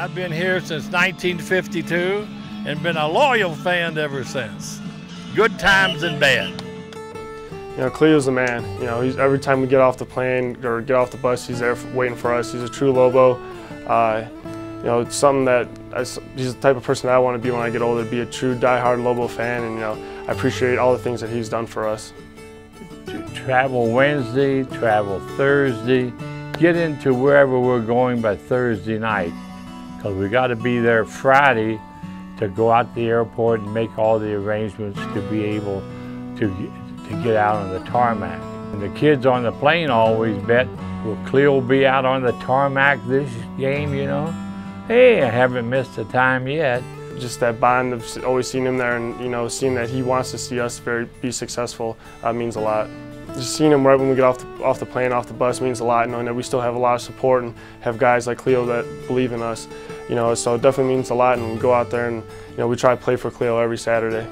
I've been here since 1952 and been a loyal fan ever since. Good times and bad. You know, Cleo's the man. You know, he's, every time we get off the plane or get off the bus, he's there waiting for us. He's a true Lobo. Uh, you know, it's something that I, he's the type of person that I want to be when I get older, be a true die-hard Lobo fan, and you know, I appreciate all the things that he's done for us. Travel Wednesday, travel Thursday, get into wherever we're going by Thursday night, because we got to be there Friday to go out to the airport and make all the arrangements to be able to, to get out on the tarmac. And the kids on the plane always bet, will Cleo be out on the tarmac this game, you know? Hey, I haven't missed a time yet. Just that bond of always seeing him there and, you know, seeing that he wants to see us very, be successful uh, means a lot. Just seeing him right when we get off the, off the plane, off the bus means a lot, knowing that we still have a lot of support and have guys like Cleo that believe in us. You know, so it definitely means a lot and we go out there and, you know, we try to play for Cleo every Saturday.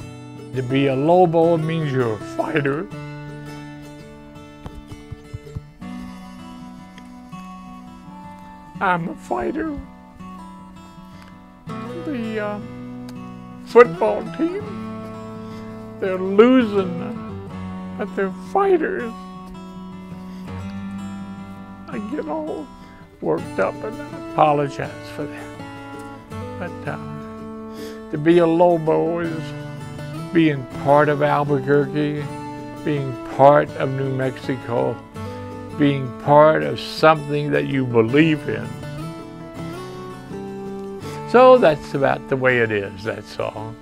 To be a Lobo means you're a fighter. I'm a fighter. The uh, football team, they're losing but they're fighters. I get all worked up and I apologize for that. But uh, to be a Lobo is being part of Albuquerque, being part of New Mexico, being part of something that you believe in. So that's about the way it is, that's all.